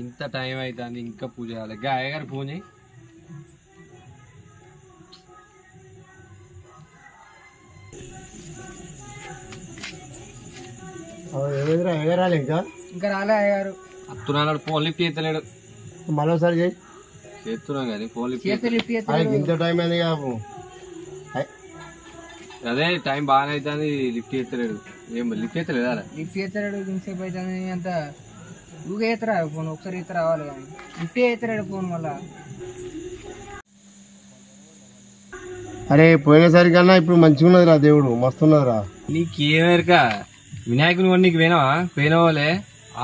ఇంత టైం అవుతుంది ఇంకా పూజ చేయాలి. గా అయ్యగారు ఫోన్ చేయి. ఎగరాలి ఇంకా? ఇంకా రాలే అయ్యారు అత్తున్నాడు ఫోన్ లిఫ్ట్ చేస్తలేడు. మరోసారి చేయి. చేస్తున్నాం కానీ ఫోన్ లిఫ్ట్ లిఫ్ట్ ఇంత టైం అయింది కాపు. అదే టైం బాగానే అవుతుంది లిఫ్ట్ చేస్తలేడు. ఏం లిఫ్ట్ చేస్తలేదా? లిఫ్ట్ చేస్తాడు ఇంతసేపు అవుతుంది అంత. ఊగే ఎత్తరా ఫోన్? ఒకసారి ఎత్త రావాలి కానీ. లిఫ్ట్ చేస్తాడు ఫోన్ మళ్ళా? అరే పోయినసారి కన్నా ఇప్పుడు మంచిగా ఉన్నదిరా దేవుడు. మస్తున్నదిరా. నీకేమేరక? వినాయకుని కూడా నీకు పోయినావా? పోయిన వాళ్ళే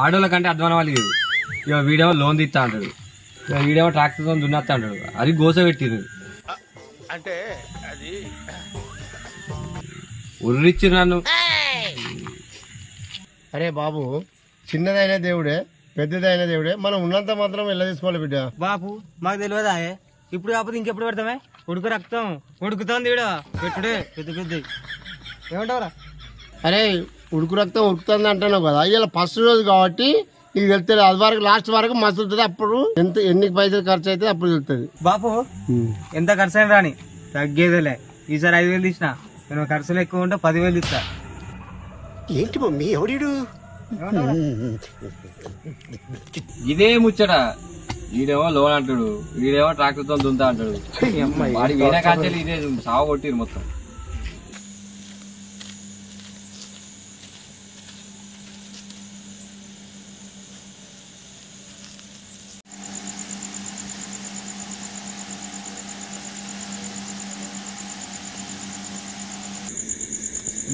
ఆడోళ్ళ కంటే అధ్వానం వాళ్ళు లేదు ఇక వీడేమో లోన్ తీస్తా అంటాడు. ఇక వీడేమో ట్రాక్టర్తో దున్నేస్తా అంటాడు. అది గోస పెట్టిరు అంటే అది ఉర్రిచ్చి నన్ను. అరే బాబు చిన్నదైన దేవుడే పెద్దదైన దేవుడే మనం ఉన్నంత మాత్రం వెళ్ళ తీసుకోవాలి బిడ్డ? బాపు మాకు తెలియదా ఇప్పుడు కాకపోతే ఇంకెప్పుడు పెడతామే? ఉడుకు రక్తం. ఉడుకుతోంది ఈడ పెట్టుడే పెద్ద పెద్ద. ఏమంటావురా? అరే ఉడుకు రక్తం ఉడుకుతుంది అంటున్నావు కదా. ఇలా ఫస్ట్ రోజు కాబట్టి నీకు తెలుస్తుంది. అది వరకు లాస్ట్ వరకు మస్తు ఉంటుంది. అప్పుడు ఎంత ఎన్ని పైసలు ఖర్చు అయితే అప్పుడు తెలుస్తుంది. బాపు ఎంత ఖర్చు అయినా రాని. తగ్గేదేలే. ఈసారి ఐదు వేలు తీసిన. నేను ఖర్చులు ఎక్కువ ఉంటే పదివేలు ఇస్తా ఏంటి మమ్మీ ఎవడు ఇదే ముచ్చట. వీడేమో లోన్ అంటాడు వీడేమో ట్రాక్టర్తో దుంతా అంటాడు. వాడి వీణ కాంచెలు ఇదే సాగు కొట్టిరు మొత్తం.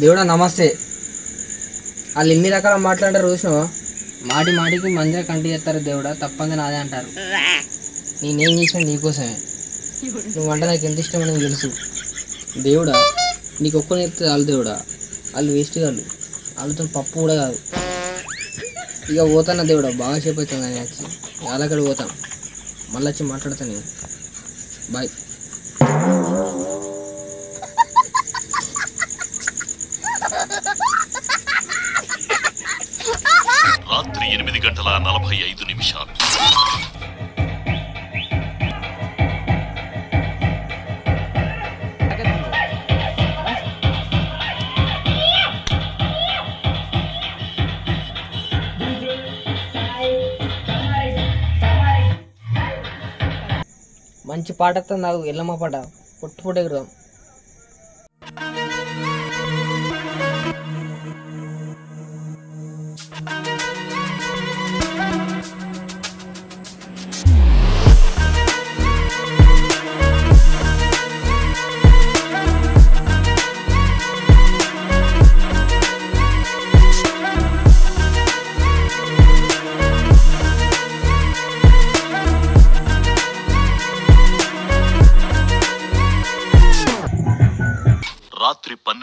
దేవుడా నమస్తే. వాళ్ళు ఎన్ని రకాల మాట్లాడారు చూసినావా? మాటి మాటికి మంచిగా కంటి చేస్తారు దేవుడా తప్పంది నాదే అంటారు. నేనేం చేసిన నీకోసమే. నువ్వంటే నాకు ఎంత ఇష్టం అని తెలుసు. దేవుడా నీకు ఒక్క నేర్పితే వాళ్ళు దేవుడా. వాళ్ళు వేస్ట్ కాదు. వాళ్ళతో పప్పు కూడా కాదు. ఇక పోతానా దేవుడా? బాగా సేపు అవుతుంది అని వచ్చి. వాళ్ళక్కడ పోతాం. మళ్ళీ వచ్చి మాట్లాడతాను బాయ్ మంచి పాట వస్తుంది నాకు ఎల్లమ్మ పాట పొట్టు పొట్టు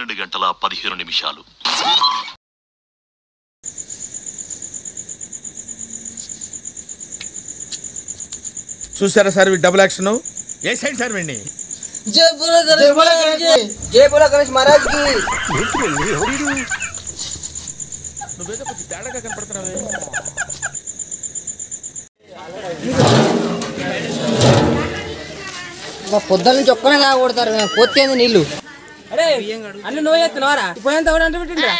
పన్నెండు గంటల పదిహేను నిమిషాలు. చూసారా సార్ డబుల్ యాక్షన్ ఏ సైడ్ సార్ వీడిని? జై బోలా గణేష్ జై బోలా గణేష్. మహారాజ్కి. నువ్వేదో కొంచెం తేడాగా కనపడుతున్నావే. పొద్దున్న నుంచి ఒక్కనే తాగొడతారు పొత్తేంది నీళ్ళు. అన్ని నువ్వు ఎత్తున్నావారా పోయినంత కూడా అంటే పెట్టిండ్రా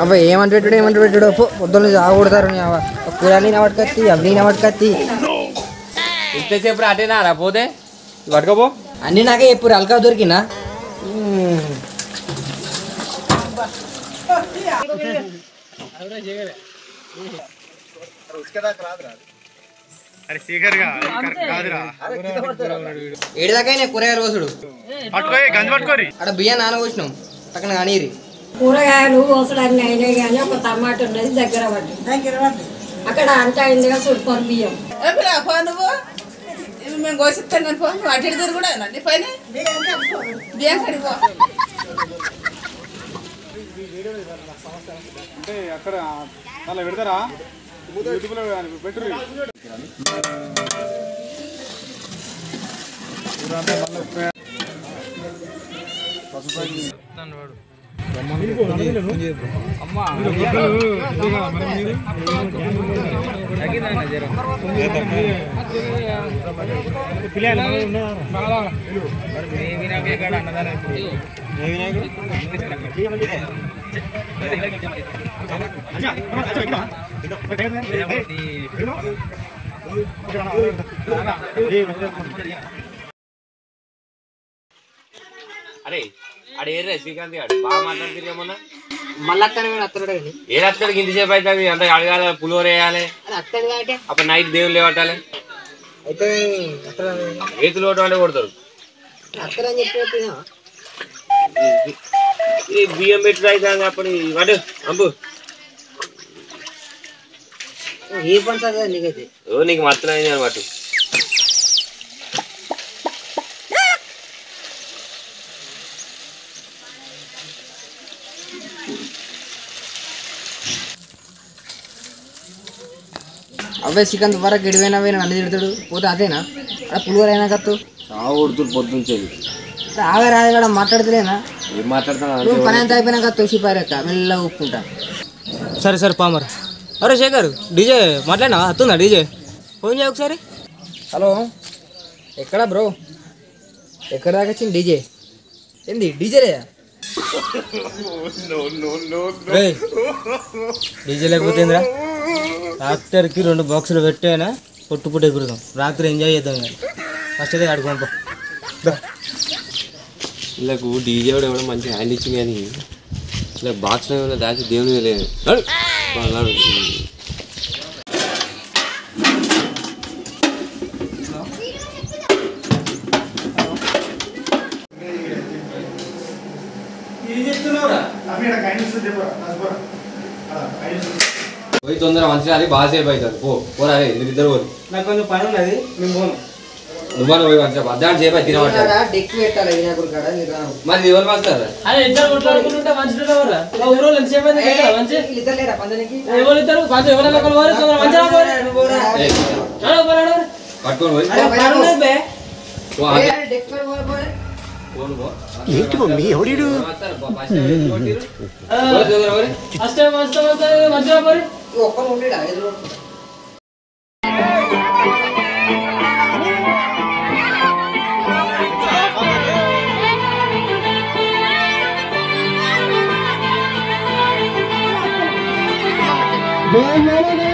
అబ్బా ఏమంట పెట్టుడు ఏమంట పెట్టుడు పో, పొద్దున్న నుంచి తాగొడతారు నీ అవ్వ. కూరలు నవట్టుకత్తి అవి నవట్టుకత్తి ఇంతసేపు అటేనా రా పోతే పట్టుకోపో అన్ని నాకే ఎప్పుడు అల్కా దొరికినా అరే శేఖర్గా కాదురా. ఏడిదాకైనా కూరగాయలు రోజుడు పట్టుకోయి గంజి పట్టుకోరి. అక్కడ బియ్యం నాన పోసినాం పక్కన కానీరి. కూరగాయలు కోసడానికి అయినాయి కానీ ఒక టమాటా ఉన్నది దగ్గర పట్టి దగ్గర పట్టి అక్కడ అంట అయిందిగా చుట్టుకొని బియ్యం. నువ్వు? మేము గోసిస్తాను కానీ పో అటు తిరుగు కూడా నీ పైన? బియ్యం కడిపో అంటే అక్కడ అలా పెడతారా? యూట్యూబ్లో అమ్మా అరే అడే ఏరే శ్రీకాంత్ గారు బాగా మాట్లాడుతుంది మొన్న మళ్ళీ అత్తనే అత్తడు? ఏ రత్తడికి ఇంతసేపు అయితే అంటే అడగాల పులిహోర వేయాలి. అత్తడు కాబట్టి. అప్పుడు నైట్ దేవుళ్ళు లేవట్టాలి. అయితే ఏతులు ఒకటి కొడతారు. అత్తడని చెప్పి బియ్యం పెట్టి అయితే అప్పుడు. వాడు అంబు. ఏ పని నీకైతే? ఓ నీకు మత్తనైంది అనమాట అవే శ్రీకాంత్ వరకు ఎడిపోయినా పోయినా నన్ను తిడతాడు. పోతే అదేనా? అక్కడ పులిహోర అయినా కత్తు. చావు పొద్దుంచేది ఆగా రాదు కూడా మాట్లాడుతులేనా? ఏం మాట్లాడుతున్నా నువ్వు పని అంతా అయిపోయినాక తోసి మెల్లగా ఒప్పుకుంటా. సరే సరే పామర్. అరే శేఖర్ డీజే మాట్లాడినా వస్తుందా డీజే? ఫోన్ చేయ ఒకసారి. హలో ఎక్కడా బ్రో? ఎక్కడ దాకా వచ్చింది డీజే? ఏంది డీజేలే డీజే లేకపోతే ఏందిరా? ట్రాక్టర్కి రెండు బాక్సులు పెట్టానా పొట్టు పుట్టు ఎగురుదాం రాత్రి ఎంజాయ్ చేద్దాం ఇక. ఫస్ట్ అయితే పంప వీళ్ళకు డీజే కూడా ఎవడో మంచి హ్యాండ్ ఇచ్చింది కానీ ఇలా బాక్స్ దాచి దేవుని లేదు. తొందర మంచిగా అది బాగా సేపు అవుతుంది. పో పోరా మీరు ఇద్దరు పోరు. నాకు కొంచెం పని ఉన్నది మేము పోను. నువ్వు పోయి మంచిగా అర్ధాంటి సేపు అయితే కాడ మీరు ఎవరు మాస్తారు. పట్టుకొని. ఏంటి మమ్మీ ఎవడీడు వస్తారు, పో, ఫస్ట్ టైం ఎత్తి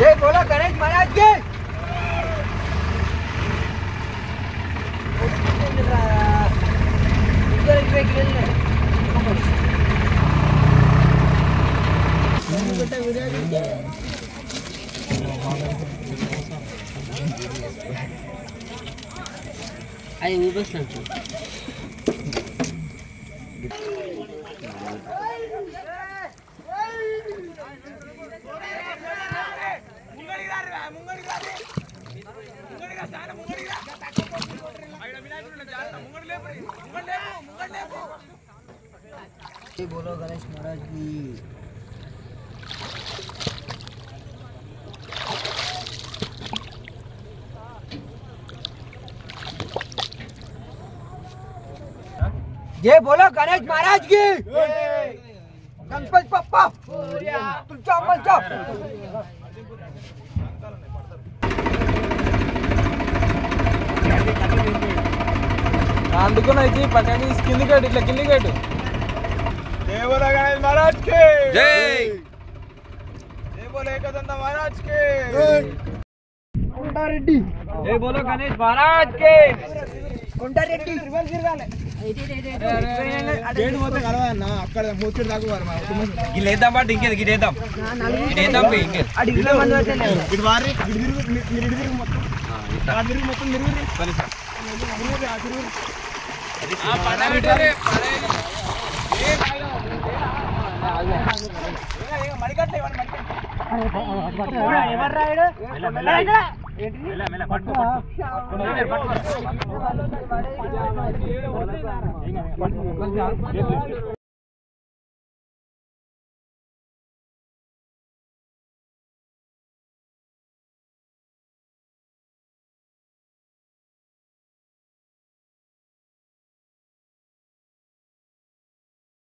కొట్టిర్రు. పోరు, తొందర పోరు. వస్తే వస్తే వస్తే మంచిగా పోరు. बोलो गणेश महाराज की। जय बोलो गणेश महाराज की। गणपति पप्पा। तुमचा పండుకొని అయితే పక్కకి కింది గేటు ఇట్లా కింది గేటు కొంటారెడ్డి. జై బోలో గణేష్ మహారాజ్ కే! కొంటారెడ్డి. తిరగాలి తిరగాలి ఇల్లేద్దాం బాటి ఇంకేది మడికట్ల